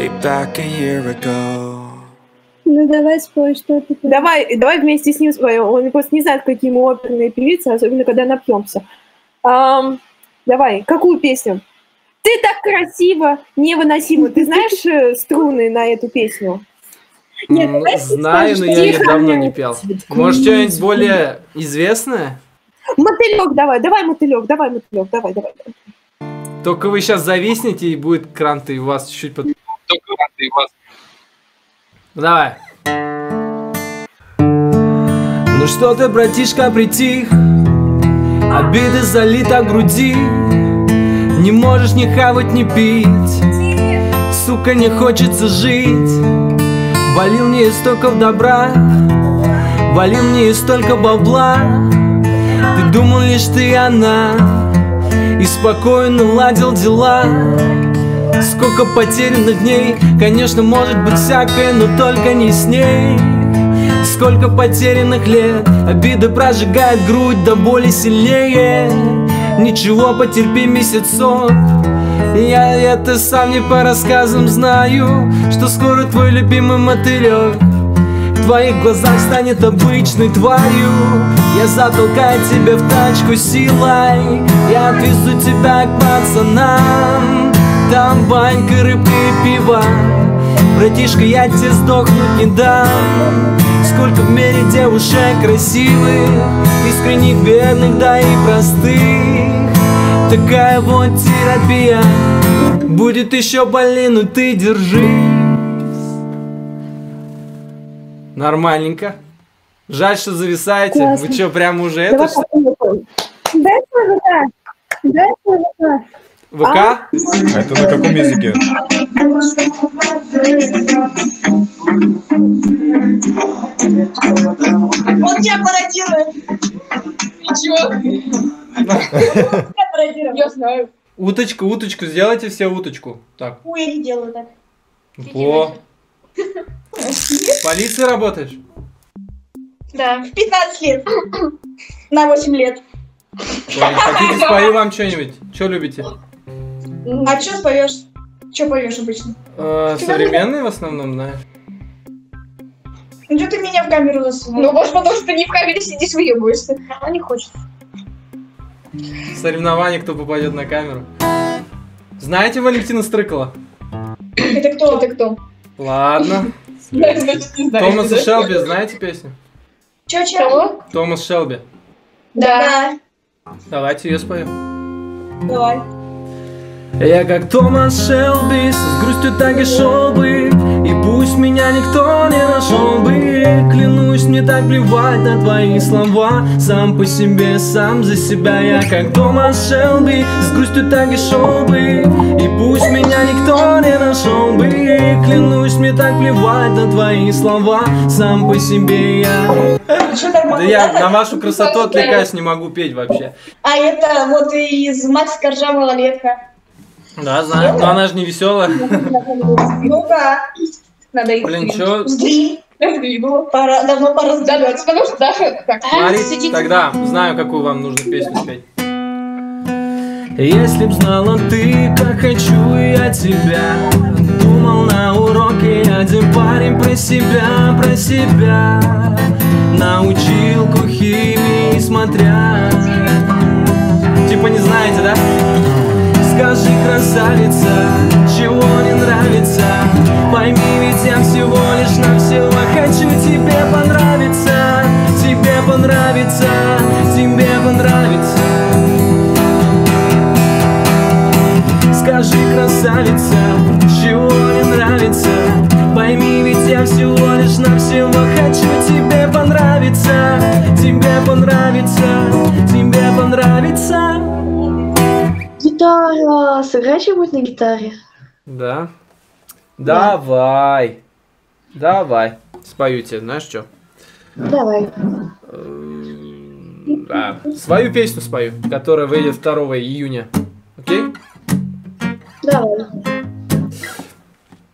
way back a year ago. Ну давай спой, что ты. Давай, давай вместе с ним споем. Он просто не знает, какие мы оперные певицы, особенно когда напьемся. Ам, давай, какую песню? Ты так красиво, невыносимо. Ты знаешь э, струны на эту песню? Нет, Знаю, но я ее давно не пел. Может, что-нибудь более известное? Мотылек давай, давай мотылек, давай мотылек, давай, давай. Только вы сейчас зависнете, и будет кранты, и у вас чуть-чуть под... Давай. Ну что ты, братишка, притих? Обиды залита груди. Не можешь ни хавать, ни пить. Сука, не хочется жить. Валил мне из стоков добра. Валил мне из столько бабла. Ты думал лишь ты и она. И спокойно ладил дела Сколько потерянных дней. Конечно, может быть всякое, но только не с ней. Сколько потерянных лет. Обида прожигает грудь до боли сильнее. Ничего, потерпи месяцок. Я это сам не по рассказам знаю Что скоро твой любимый мотылек В твоих глазах станет обычной тварью. Я затолкаю тебя в тачку силой Я отвезу тебя к пацанам Там банька, рыбка и пиво Братишка, я тебе сдохнуть не дам Сколько в мире девушек красивых Искренних, верных, да и простых Такая вот терапия Будет еще больнее, но ты держись Нормальненько Жаль, что зависаете Классно. Вы что, прямо уже это? Давай попробуем. Дай ВК. Дай свой ВК. А это на каком языке? Он тебя пародирует. Ничего. Я пародирую. Я знаю. Уточку, уточку, сделайте все уточку Так, Ой, я не делаю так. во В полиции работаешь? Да, в 15 лет. На 8 лет. Ой, Хотите спою вам что-нибудь? Что любите? А что споешь? Что поешь обычно? Э, современные в основном, знаешь? Ну что ты меня в камеру засунул? Ну, может, потому что ты не в камере сидишь, выебываешься. Она не хочет. Соревнования, кто попадет на камеру. Знаете Валентина Стрыкала? Это кто? Это кто? Ладно. Томас да? и Шелби, знаете песню? Че, че? Кого? Томас Шелби. Да. Давайте ее споем. Давай. Я как Томас Шелби, с грустью так и шел бы И пусть меня никто не нашел бы. Клянусь, мне так плевать на твои слова. Сам по себе, сам за себя. Я как Томас Шелби, с грустью так и шел бы И пусть меня никто не нашел бы. Клянусь, мне так плевать на твои слова. Сам по себе я. Да я на вашу красоту отвлекаюсь, не могу петь вообще. А это вот из Макс Коржа малолетка. Да, знаю, но она же не веселая Ну-ка, Надо их Блин, сдвинуть. чё, сдвинь. Сдвинула. Пора, давно пора Да, да, сдвигаться. потому что Даша... Так, Смотри, тогда знаю, какую вам нужно песню спеть. Если б знала ты, как хочу я тебя Думал на уроке один парень про себя, про себя На училку химии смотря Типа не знаете, да? Скажи, красавица, чего не нравится. Пойми, ведь я всего лишь навсего хочу тебе понравиться. Тебе понравится, тебе понравится. Скажи, красавица, чего не нравится. Пойми, ведь я всего лишь навсего Гитара. Сыграй что-нибудь на гитаре. Да. Давай. Давай. Спою тебе, знаешь что? Давай. А, свою песню спою, которая выйдет 2 июня. Окей? Давай.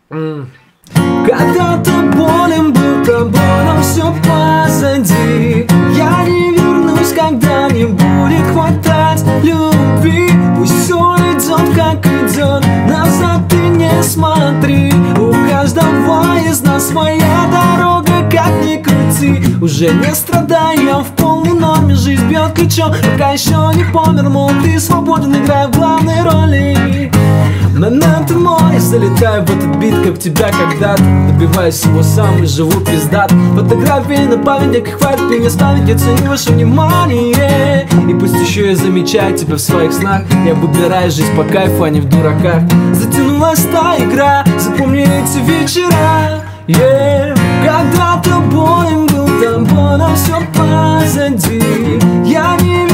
Когда-то болен был тобой, но все позади Я не вернусь, когда мне будет хватать любви Пусть идет, как идет. Назад ты не смотри. У каждого из нас своя дорога, как ни крути. Уже не страдаем в полный Жизнь бьет ключом, пока еще не помер Мол, ты свободен, играй в главной роли. Моменты море, залетаю в этот бит, как тебя когда-то. Добиваюсь всего сам и живу пиздат. Фотографии на память, как хватит меня станет Я ценю ваше внимание. И пусть еще я замечаю тебя в своих снах. Я выбираю жизнь по кайфу, а не в дураках. Затянулась та игра, запомни эти вечера. Yeah. Когда тобой был тобой, но все позади. Я не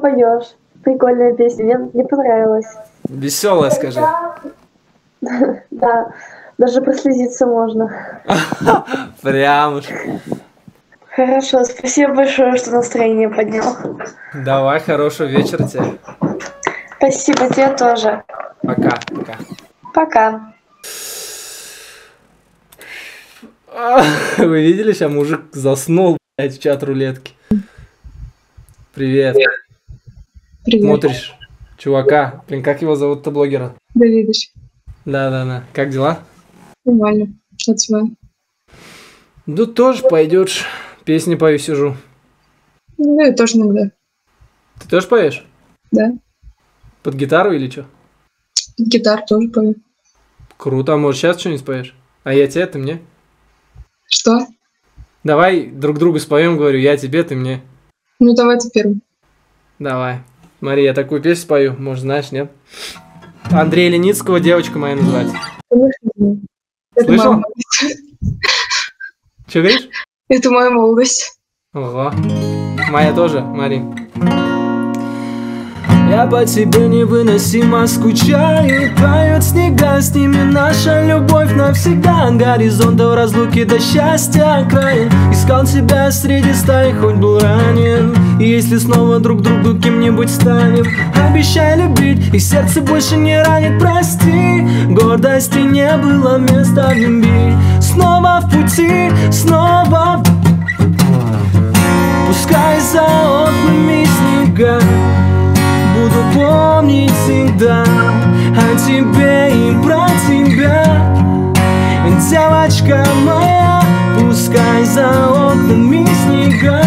поешь. Прикольная песня, мне, мне понравилась. Веселая, скажи Да, даже прослезиться можно. Прям уж Хорошо, спасибо большое, что настроение поднял. Давай, хорошего вечера тебе Спасибо тебе тоже. Пока, пока Пока. Вы видели, сейчас мужик заснул, блядь, в чат рулетки. Привет. Привет. Смотришь чувака. Блин, как его зовут-то блогера? Давидыч. Да-да-да. Как дела? Нормально. Что тебя? Ну, тоже пойдешь. Песни пою, сижу. Ну, я тоже иногда. Ты тоже поешь? Да. Под гитару или что? Гитар тоже пою. Круто. А может, сейчас что-нибудь споешь? А я тебе, ты мне? Что? Давай друг другу споем, говорю. Я тебе, ты мне. Ну, давай ты первый. Давай. Смотри, я такую песню спою. Может, знаешь, нет? Андрея Леницкого девочка моя называется. Слышал? Че говоришь? Это моя молодость. Ого. Моя тоже, Мари. Я по тебе невыносимо скучаю. Тают снега, с ними наша любовь навсегда. Горизонтов разлуки до счастья окраин Искал тебя среди стаи, хоть был ранен. И если снова друг другу кем-нибудь станем Обещай любить, и сердце больше не ранит, прости. Гордости не было места в любви. Снова в пути, снова Пускай за окнами снега Буду помнить всегда О тебе и про тебя Девочка моя Пускай за окнами снега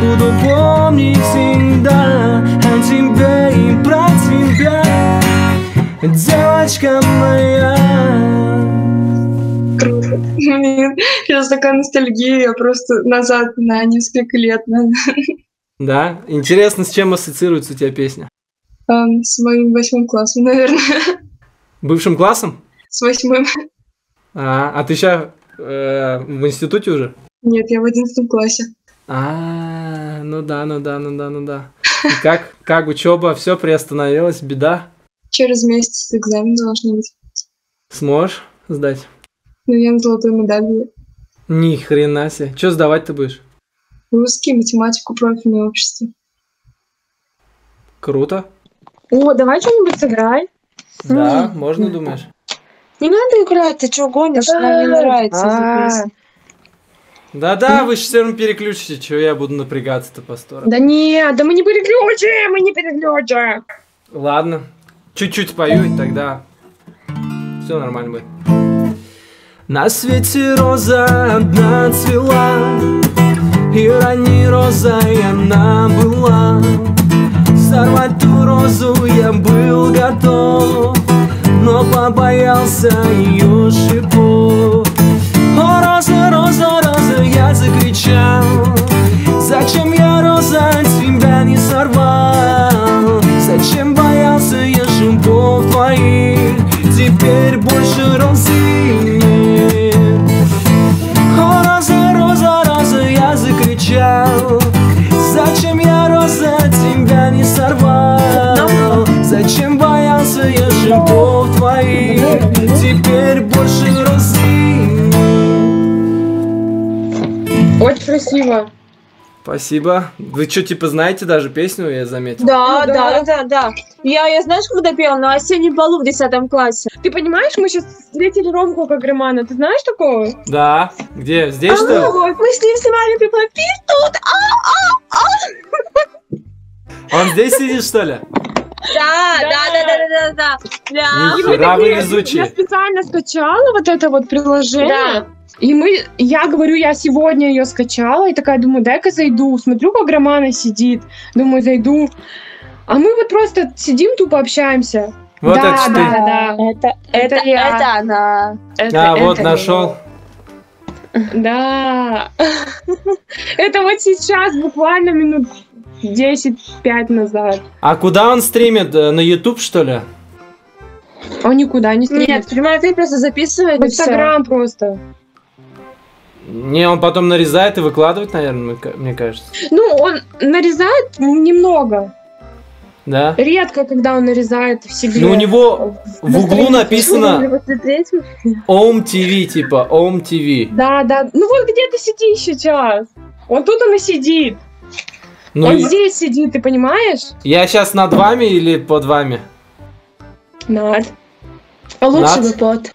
Буду помнить всегда О тебе и про тебя Девочка моя Круто. Сейчас такая ностальгия, просто назад на несколько лет надо. Да? Интересно, с чем ассоциируется у тебя песня? Эм, С моим восьмым классом, наверное. Бывшим классом? С восьмым. А, а ты сейчас в институте уже? Нет, я в одиннадцатом классе. А, ну да, ну да, ну да, ну да. И как, как учеба, все приостановилось, беда? Через месяц экзамен должны быть. Сможешь сдать? Ну, я на золотую медаль. Ни хрена себе. Что сдавать ты будешь? Русский, математику, профильное общество. Круто. О, давай что-нибудь сыграй. Да, можно, думаешь? Не надо играть, ты что гонишь? Нам не нравится эта песня. Да-да, вы же все равно переключите, чего я буду напрягаться-то по сторону. Да нет, да мы не переключим, мы не переключим. Ладно, чуть-чуть спою, и тогда все нормально будет. На свете роза одна цвела, И ранней розой она была. Сорвать ту розу я был готов, Но побоялся ее шипов. Спасибо. Вы что, типа, знаете даже песню, я заметил? Да, да, да, да. Я, я знаешь, когда пела на осеннем балу в 10 классе. Ты понимаешь, мы сейчас встретили Ромку Кагремана. Ты знаешь такого? Да. Где? Здесь, что ли? А, мы с ним снимали пиплопир тут. А, Он здесь сидит, что ли? Да, да, да, да, да, да, да. Нихера вы Я везучие. специально скачала вот это вот приложение. Да. И мы, я говорю, я сегодня ее скачала, и такая думаю, дай-ка зайду. Смотрю, как Романа сидит. Думаю, зайду. А мы вот просто сидим, тупо общаемся. Вот да, это ж ты. да, да. Это, это, Это я. это она. Это- А, вот это нашел. Да. Это вот сейчас, буквально минут 10-5 назад. А куда он стримит? Э, На YouTube, что ли? Он никуда не стримит. Нет, прямой эфир просто записывает в. Инстаграм просто. Не, он потом нарезает и выкладывает, наверное, мне ка- мне кажется. Ну, он нарезает немного. Да? Редко, когда он нарезает в себе. Ну, у него в углу написано. Om TV, типа, Om TV. Да, да. Ну вот где ты сидишь сейчас? Вот тут он и сидит. Ну, он и- здесь сидит, ты понимаешь? я сейчас над вами или под вами? Над. Лучше Над? бы под.